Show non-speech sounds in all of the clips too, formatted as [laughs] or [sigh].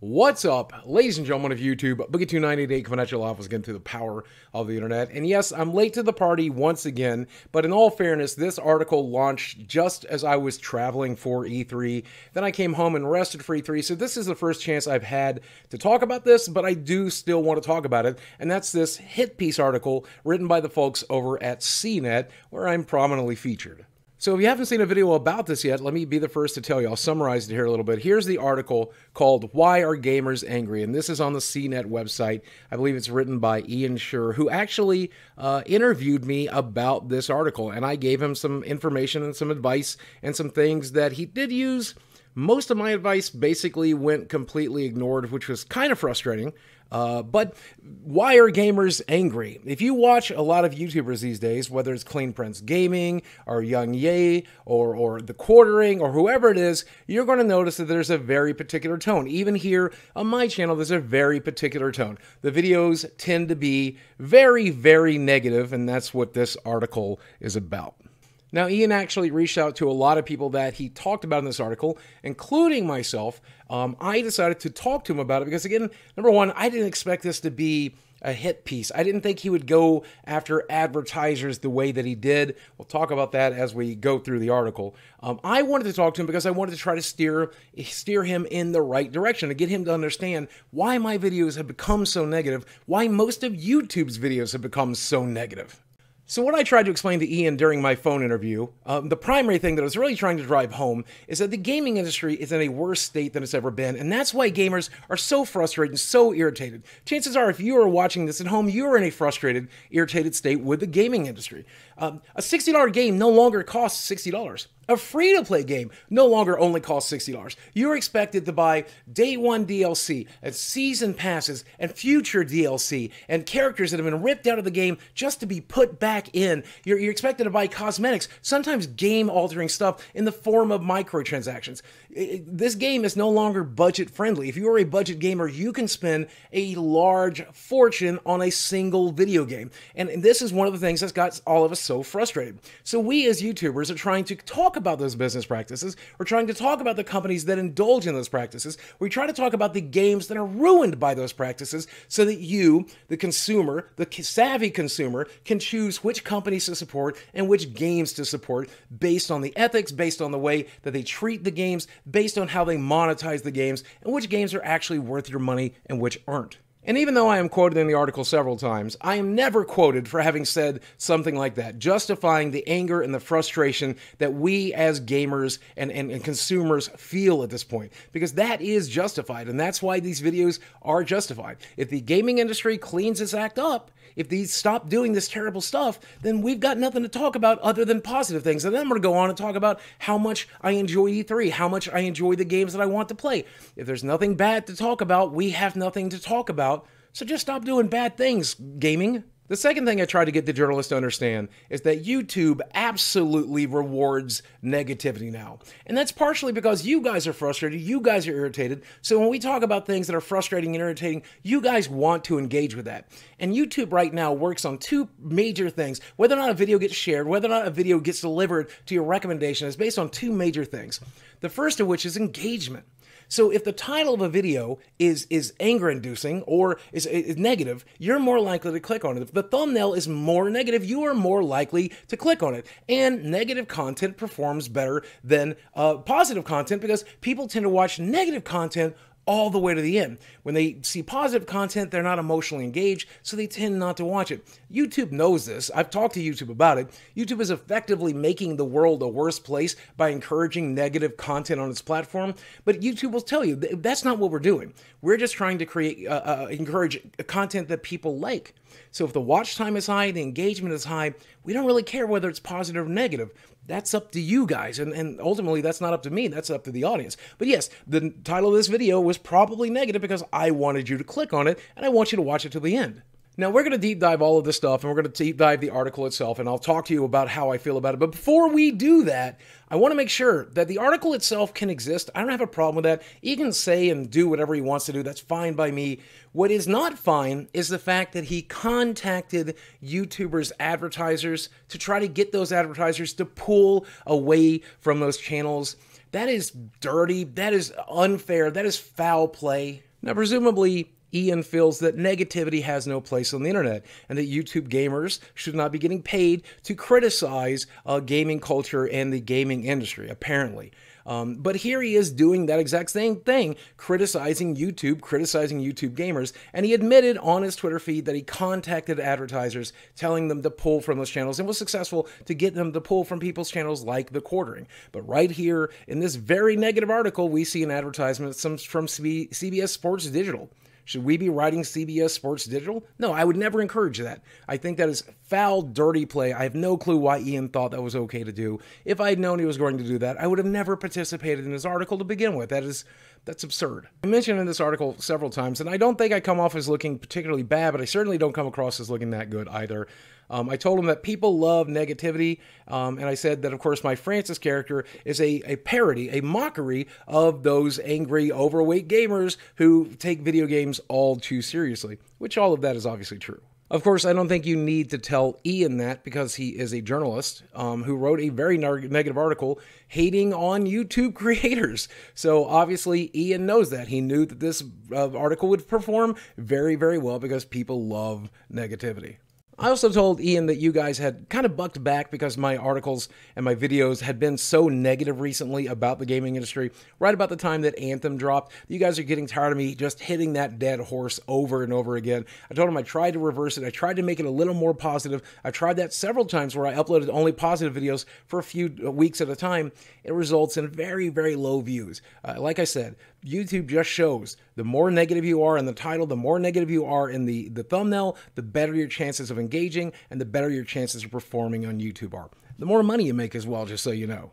What's up, ladies and gentlemen of YouTube? Boogie2988 coming at you live again through the power of the internet. And yes, I'm late to the party once again, but in all fairness, this article launched just as I was traveling for E3. Then I came home and rested for E3, so this is the first chance I've had to talk about this, but I do still want to talk about it. And that's this hit piece article written by the folks over at CNET, where I'm prominently featured. So if you haven't seen a video about this yet, let me be the first to tell you. I'll summarize it here a little bit. Here's the article called Why Are Gamers Angry? And this is on the CNET website. I believe it's written by Ian Sherr, who actually uh, interviewed me about this article. And I gave him some information and some advice and some things that he did use most of my advice basically went completely ignored, which was kind of frustrating. Uh, but why are gamers angry? If you watch a lot of YouTubers these days, whether it's Clean Prince Gaming or YongYea or, or The Quartering or whoever it is, you're going to notice that there's a very particular tone. Even here on my channel, there's a very particular tone. The videos tend to be very, very negative, and that's what this article is about. Now, Ian actually reached out to a lot of people that he talked about in this article, including myself. Um, I decided to talk to him about it because, again, number one, I didn't expect this to be a hit piece. I didn't think he would go after advertisers the way that he did. We'll talk about that as we go through the article. Um, I wanted to talk to him because I wanted to try to steer steer him in the right direction to get him to understand why my videos have become so negative, why most of YouTube's videos have become so negative. So, what I tried to explain to Ian during my phone interview, um, the primary thing that I was really trying to drive home is that the gaming industry is in a worse state than it's ever been, and that's why gamers are so frustrated and so irritated. Chances are, if you are watching this at home, you are in a frustrated, irritated state with the gaming industry. Um, a $60 game no longer costs $60. A free to play game no longer only costs $60. You're expected to buy day one DLC and season passes and future DLC and characters that have been ripped out of the game just to be put back in. You're, you're expected to buy cosmetics, sometimes game altering stuff in the form of microtransactions. this game is no longer budget friendly. If you are a budget gamer, you can spend a large fortune on a single video game. And, and this is one of the things that's got all of us so frustrated. So, we as YouTubers are trying to talk about those business practices. We're trying to talk about the companies that indulge in those practices. We try to talk about the games that are ruined by those practices so that you, the consumer, the savvy consumer, can choose which companies to support and which games to support based on the ethics, based on the way that they treat the games, based on how they monetize the games, and which games are actually worth your money and which aren't. And even though I am quoted in the article several times, I am never quoted for having said something like that, justifying the anger and the frustration that we as gamers and, and, and, consumers feel at this point. Because that is justified, and that's why these videos are justified. If the gaming industry cleans its act up, if these stop doing this terrible stuff, then we've got nothing to talk about other than positive things. And then I'm going to go on and talk about how much I enjoy E3, how much I enjoy the games that I want to play. If there's nothing bad to talk about, we have nothing to talk about. So just stop doing bad things, gaming. The second thing I try to get the journalists to understand is that YouTube absolutely rewards negativity now. And that's partially because you guys are frustrated, you guys are irritated. So when we talk about things that are frustrating and irritating, you guys want to engage with that. And YouTube right now works on two major things. Whether or not a video gets shared, whether or not a video gets delivered to your recommendation is based on two major things. The first of which is engagement. So if the title of a video is is anger inducing or is, is negative, you're more likely to click on it. If the thumbnail is more negative, you are more likely to click on it. And negative content performs better than uh, positive content because people tend to watch negative content all the way to the end. When they see positive content, they're not emotionally engaged, so they tend not to watch it. YouTube knows this. I've talked to YouTube about it. YouTube is effectively making the world a worse place by encouraging negative content on its platform, but YouTube will tell you that's not what we're doing. We're just trying to create, uh, uh, encourage content that people like. So if the watch time is high, the engagement is high, we don't really care whether it's positive or negative. That's up to you guys. And, and ultimately, that's not up to me. That's up to the audience. But yes, the title of this video was probably negative because I wanted you to click on it and I want you to watch it to the end. Now, we're going to deep dive all of this stuff and we're going to deep dive the article itself, and I'll talk to you about how I feel about it. But before we do that, I want to make sure that the article itself can exist. I don't have a problem with that. He can say and do whatever he wants to do. That's fine by me. What is not fine is the fact that he contacted YouTubers' advertisers to try to get those advertisers to pull away from those channels. That is dirty. That is unfair. That is foul play. Now, presumably, Ian feels that negativity has no place on the internet and that YouTube gamers should not be getting paid to criticize uh, gaming culture and the gaming industry, apparently. Um, but here he is doing that exact same thing, criticizing YouTube, criticizing YouTube gamers. And he admitted on his Twitter feed that he contacted advertisers telling them to pull from those channels and was successful to get them to pull from people's channels like The Quartering. But right here in this very negative article, we see an advertisement from CBS Sports Digital. Should we be writing CBS Sports Digital? No, I would never encourage that. I think that is foul, dirty play. I have no clue why Ian thought that was okay to do. If I had known he was going to do that, I would have never participated in his article to begin with. That is that's absurd. I mentioned in this article several times, and I don't think I come off as looking particularly bad, but I certainly don't come across as looking that good either. Um, I told him that people love negativity, um, and I said that, of course, my Francis character is a, a parody, a mockery of those angry, overweight gamers who take video games all too seriously, which all of that is obviously true. Of course, I don't think you need to tell Ian that because he is a journalist um, who wrote a very negative article hating on YouTube [laughs] creators. So obviously, Ian knows that. He knew that this uh, article would perform very, very well because people love negativity. I also told Ian that you guys had kind of bucked back because my articles and my videos had been so negative recently about the gaming industry, right about the time that Anthem dropped. You guys are getting tired of me just hitting that dead horse over and over again. I told him I tried to reverse it. I tried to make it a little more positive. I tried that several times where I uploaded only positive videos for a few weeks at a time. It results in very, very low views. Uh, like I said, YouTube just shows the more negative you are in the title, the more negative you are in the, the thumbnail, the better your chances of engaging and the better your chances of performing on YouTube are. The more money you make as well, just so you know.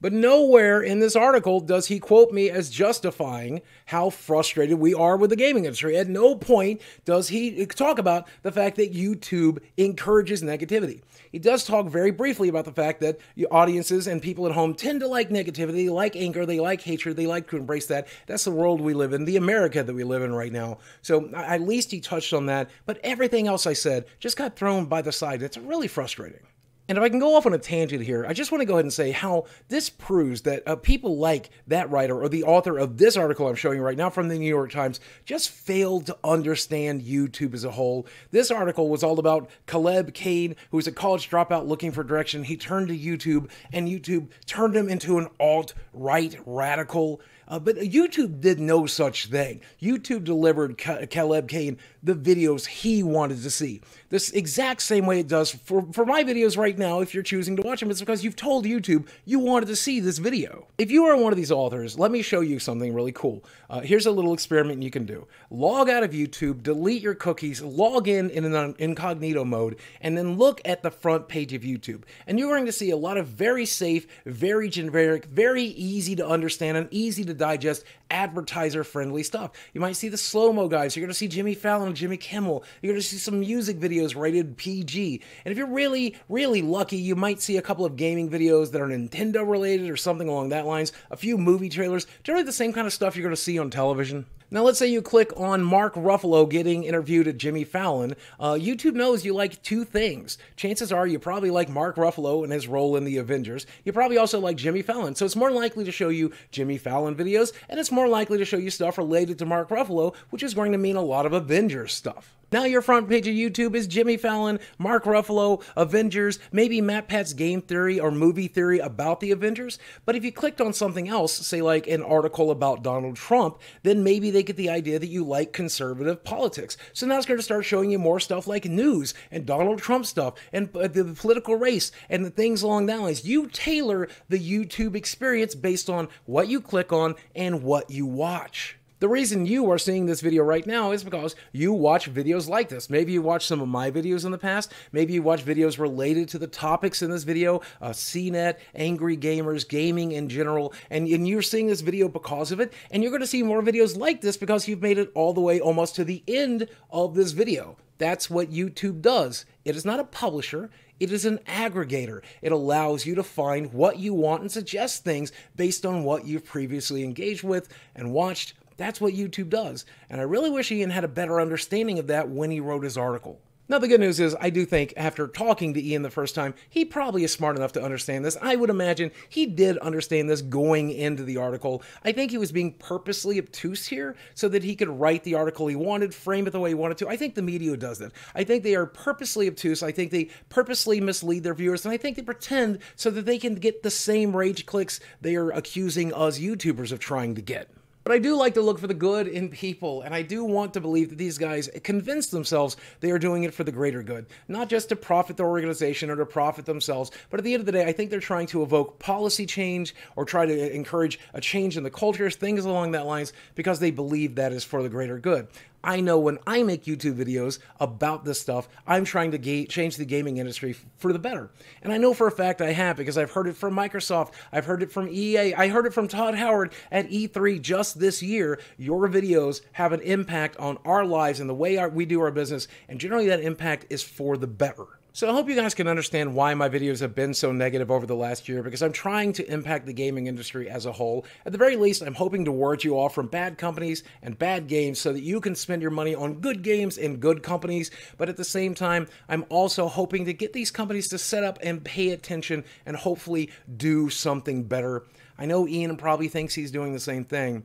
But nowhere in this article does he quote me as justifying how frustrated we are with the gaming industry. At no point does he talk about the fact that YouTube encourages negativity. He does talk very briefly about the fact that audiences and people at home tend to like negativity, they like anger, they like hatred, they like to embrace that. That's the world we live in, the America that we live in right now. So at least he touched on that, but everything else I said just got thrown by the side. It's really frustrating. And if I can go off on a tangent here, I just want to go ahead and say how this proves that uh, people like that writer or the author of this article I'm showing you right now from the New York Times just failed to understand YouTube as a whole. This article was all about Caleb Cain, who was a college dropout looking for direction. He turned to YouTube, and YouTube turned him into an alt right radical. Uh, but YouTube did no such thing. YouTube delivered Caleb Cain the videos he wanted to see. This exact same way it does for, for my videos right now, if you're choosing to watch them, it's because you've told YouTube you wanted to see this video. If you are one of these authors, let me show you something really cool. Uh, here's a little experiment you can do. Log out of YouTube, delete your cookies, log in in an incognito mode, and then look at the front page of YouTube. And you're going to see a lot of very safe, very generic, very easy to understand, and easy to digest advertiser friendly stuff. You might see the slow mo guys. You're going to see Jimmy Fallon Jimmy Kimmel. You're going to see some music videos rated PG. And if you're really, really lucky, you might see a couple of gaming videos that are Nintendo related or something along that lines, a few movie trailers, generally the same kind of stuff you're going to see on television. Now, let's say you click on Mark Ruffalo getting interviewed at Jimmy Fallon. Uh, YouTube knows you like two things. Chances are you probably like Mark Ruffalo and his role in the Avengers. You probably also like Jimmy Fallon. So it's more likely to show you Jimmy Fallon videos, and it's more likely to show you stuff related to Mark Ruffalo, which is going to mean a lot of Avengers stuff. Now your front page of YouTube is Jimmy Fallon, Mark Ruffalo, Avengers, maybe MatPat's game theory or movie theory about the Avengers. But if you clicked on something else, say like an article about Donald Trump, then maybe they get the idea that you like conservative politics. So now it's going to start showing you more stuff like news and Donald Trump stuff and uh, the political race and the things along that lines. You tailor the YouTube experience based on what you click on and what you watch. The reason you are seeing this video right now is because you watch videos like this. Maybe you watched some of my videos in the past. Maybe you watch videos related to the topics in this video, uh, CNET, angry gamers, gaming in general, and, and you're seeing this video because of it. And you're going to see more videos like this because you've made it all the way almost to the end of this video. That's what YouTube does. It is not a publisher. It is an aggregator. It allows you to find what you want and suggest things based on what you've previously engaged with and watched that's what YouTube does. And I really wish Ian had a better understanding of that when he wrote his article. Now, the good news is, I do think after talking to Ian the first time, he probably is smart enough to understand this. I would imagine he did understand this going into the article. I think he was being purposely obtuse here so that he could write the article he wanted, frame it the way he wanted to. I think the media does that. I think they are purposely obtuse. I think they purposely mislead their viewers, and I think they pretend so that they can get the same rage clicks they are accusing us YouTubers of trying to get. But I do like to look for the good in people, and I do want to believe that these guys convince themselves they are doing it for the greater good, not just to profit their organization or to profit themselves, but at the end of the day, I think they're trying to evoke policy change or try to encourage a change in the cultures, things along that lines, because they believe that is for the greater good. I know when I make YouTube videos about this stuff, I'm trying to ga- change the gaming industry for the better. And I know for a fact I have because I've heard it from Microsoft, I've heard it from EA, I heard it from Todd Howard at E3 just this year. Your videos have an impact on our lives and the way our, we do our business, and generally that impact is for the better. So I hope you guys can understand why my videos have been so negative over the last year because I'm trying to impact the gaming industry as a whole. At the very least, I'm hoping to ward you off from bad companies and bad games so that you can spend your money on good games and good companies. But at the same time, I'm also hoping to get these companies to set up and pay attention and hopefully do something better. I know Ian probably thinks he's doing the same thing.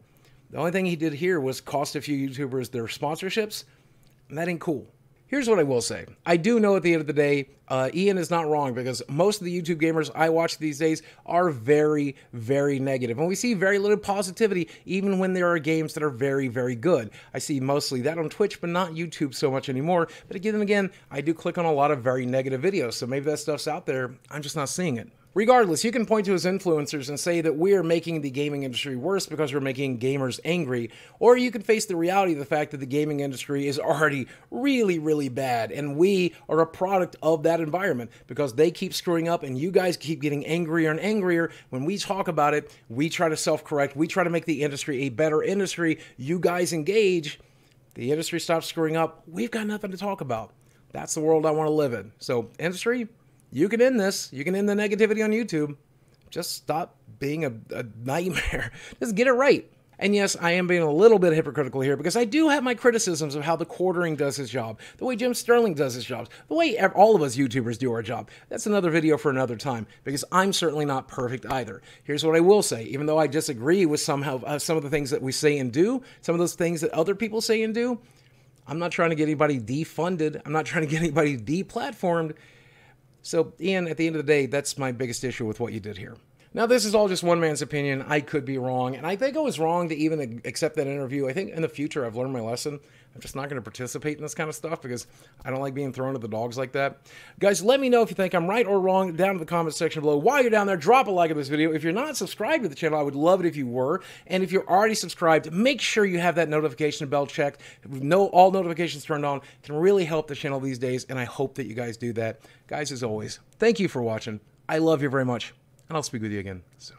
The only thing he did here was cost a few YouTubers their sponsorships, and that ain't cool. Here's what I will say. I do know at the end of the day, uh, Ian is not wrong because most of the YouTube gamers I watch these days are very, very negative. And we see very little positivity even when there are games that are very, very good. I see mostly that on Twitch, but not YouTube so much anymore. But again and again, I do click on a lot of very negative videos. So maybe that stuff's out there. I'm just not seeing it. Regardless, you can point to his influencers and say that we're making the gaming industry worse because we're making gamers angry, or you can face the reality of the fact that the gaming industry is already really, really bad, and we are a product of that environment because they keep screwing up and you guys keep getting angrier and angrier. When we talk about it, we try to self correct, we try to make the industry a better industry. You guys engage, the industry stops screwing up, we've got nothing to talk about. That's the world I want to live in. So, industry, you can end this. You can end the negativity on YouTube. Just stop being a, a nightmare. [laughs] Just get it right. And yes, I am being a little bit hypocritical here because I do have my criticisms of how the quartering does his job, the way Jim Sterling does his job, the way all of us YouTubers do our job. That's another video for another time because I'm certainly not perfect either. Here's what I will say, even though I disagree with somehow uh, some of the things that we say and do, some of those things that other people say and do, I'm not trying to get anybody defunded. I'm not trying to get anybody deplatformed. So, Ian, at the end of the day, that's my biggest issue with what you did here. Now, this is all just one man's opinion. I could be wrong. And I think I was wrong to even accept that interview. I think in the future, I've learned my lesson. I'm just not going to participate in this kind of stuff because I don't like being thrown to the dogs like that. Guys, let me know if you think I'm right or wrong down in the comment section below. While you're down there, drop a like on this video. If you're not subscribed to the channel, I would love it if you were. And if you're already subscribed, make sure you have that notification bell checked. No, all notifications turned on can really help the channel these days. And I hope that you guys do that. Guys, as always, thank you for watching. I love you very much and I'll speak with you again soon.